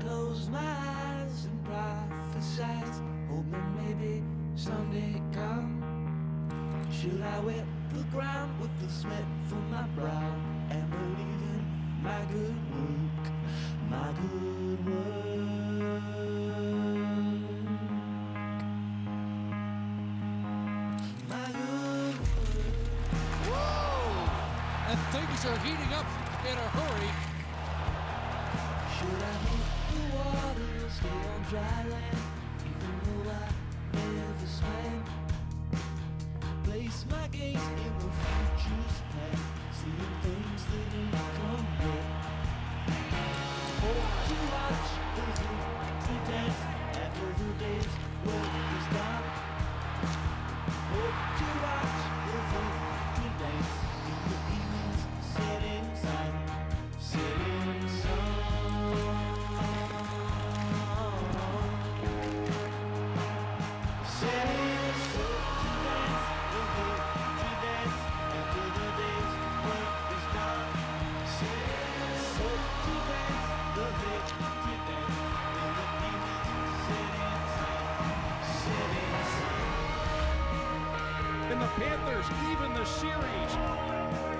close my eyes and prophesize, hoping maybe someday come. Should I wet the ground with the sweat from my brow and believe in my good work, my good work, my good work. Whoa! And things are heating up Place my gaze in the future's past, seeing things that ain't come yet. Hope to watch victory dance And the Panthers even the series.